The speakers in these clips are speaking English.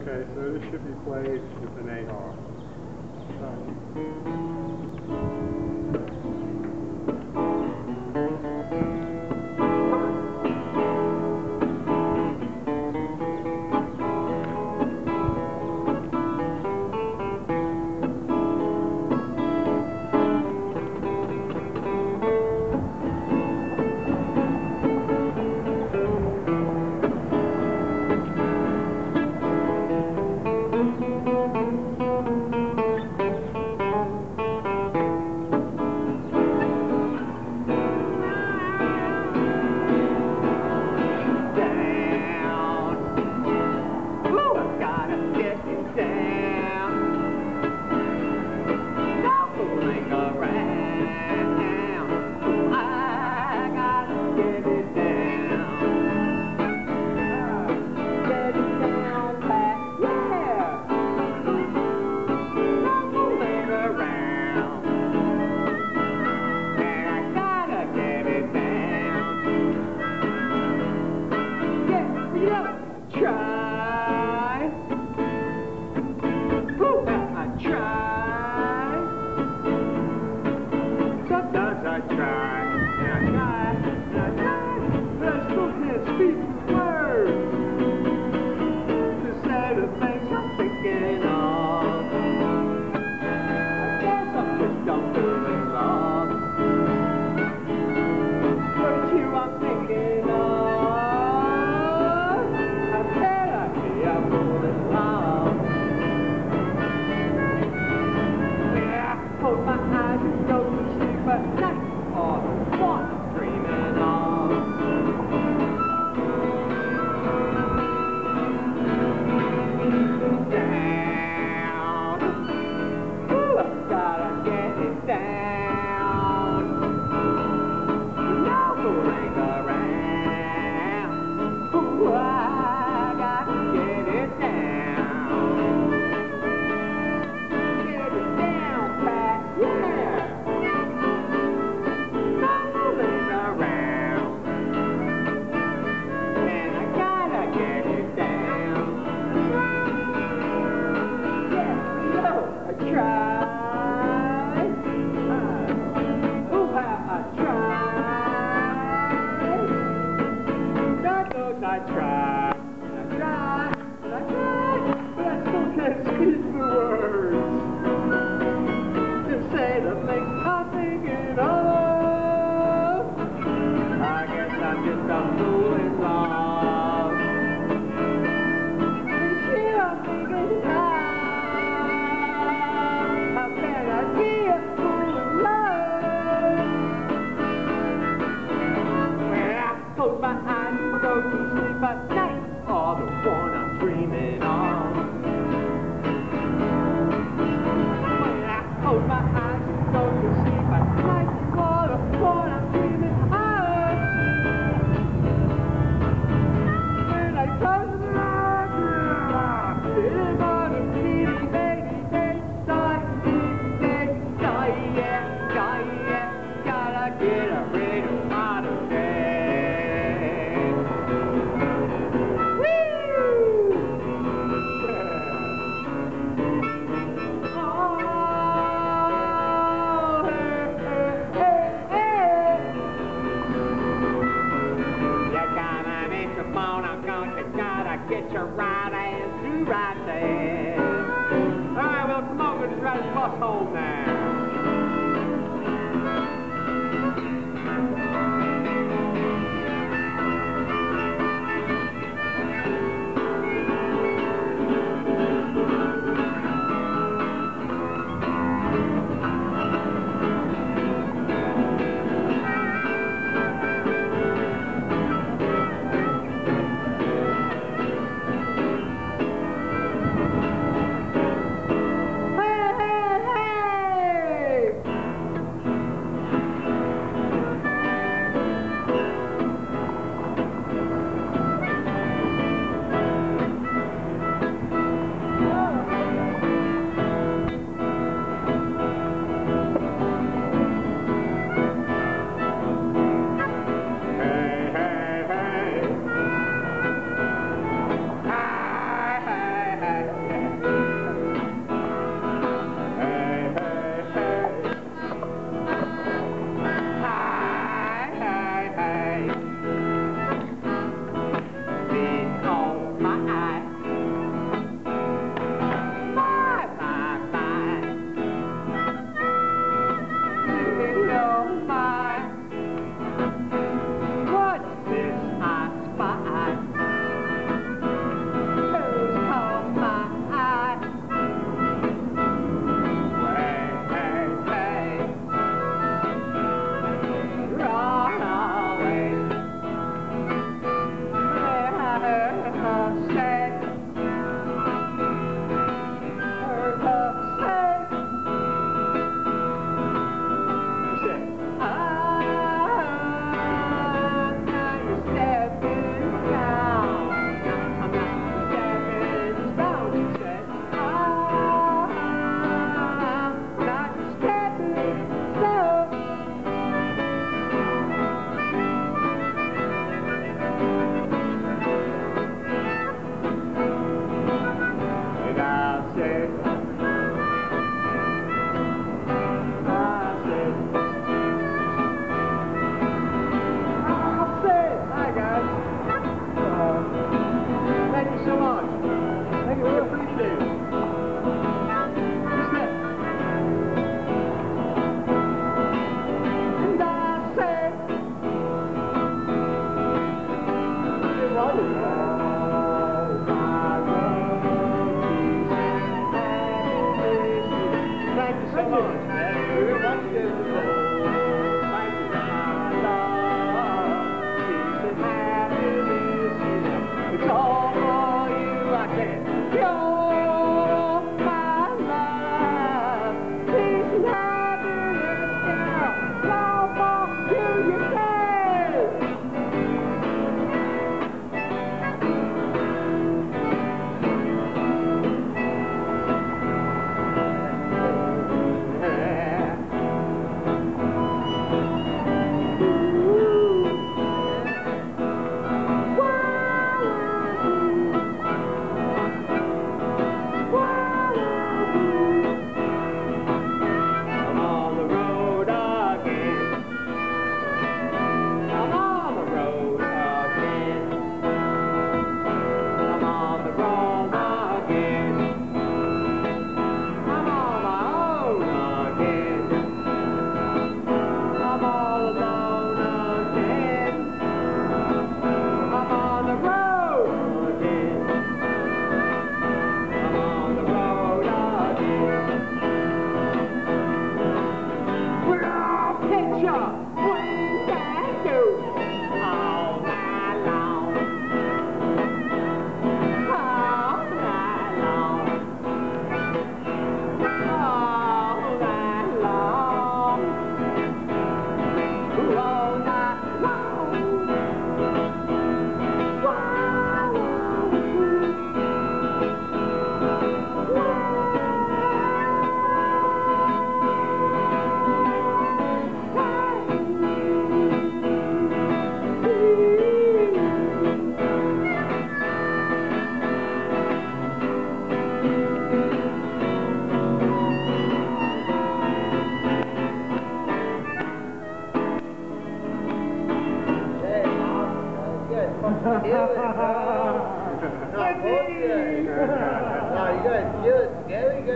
Okay, so this should be played with an AR. Sorry.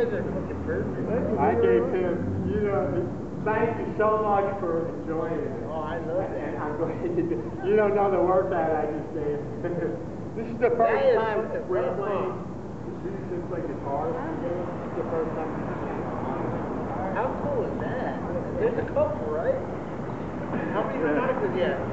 I gave him, you know, thank you so much for enjoying it. Oh, I love it. And. I'm glad you did. You don't know the work that I just did. This is the first is time we're playing. This is just like together. This is the first time we're playing. How cool is that? There's a couple, right? How many you have?